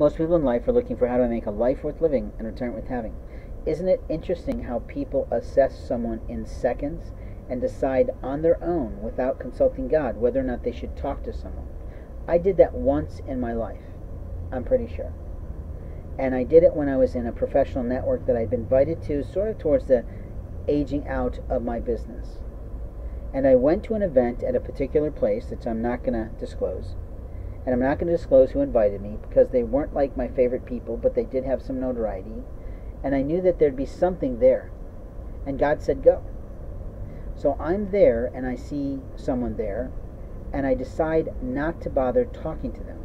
Most people in life are looking for how to make a life worth living and return it worth having. Isn't it interesting how people assess someone in seconds and decide on their own without consulting God whether or not they should talk to someone? I did that once in my life, I'm pretty sure. And I did it when I was in a professional network that I'd been invited to, sort of towards the aging out of my business. And I went to an event at a particular place that I'm not going to disclose. And I'm not going to disclose who invited me because they weren't like my favorite people, but they did have some notoriety. And I knew that there'd be something there. And God said, go. So I'm there and I see someone there, and I decide not to bother talking to them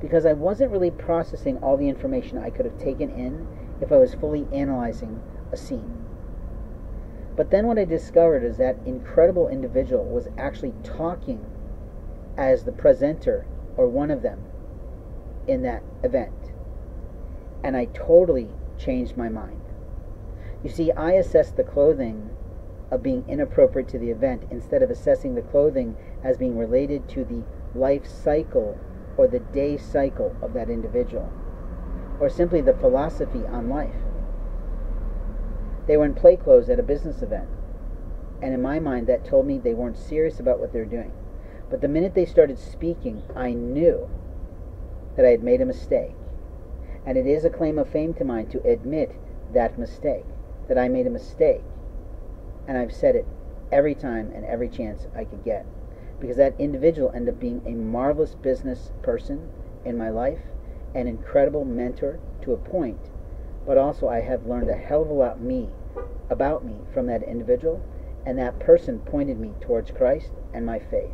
because I wasn't really processing all the information I could have taken in if I was fully analyzing a scene. But then what I discovered is that incredible individual was actually talking as the presenter or one of them in that event. And I totally changed my mind. You see, I assessed the clothing of being inappropriate to the event instead of assessing the clothing as being related to the life cycle or the day cycle of that individual, or simply the philosophy on life. They were in play clothes at a business event. And in my mind, that told me they weren't serious about what they were doing. But the minute they started speaking, I knew that I had made a mistake. And it is a claim of fame to mine to admit that mistake, that I made a mistake. And I've said it every time and every chance I could get. Because that individual ended up being a marvelous business person in my life, an incredible mentor to a point but also I have learned a hell of a lot me about me from that individual, and that person pointed me towards Christ and my faith.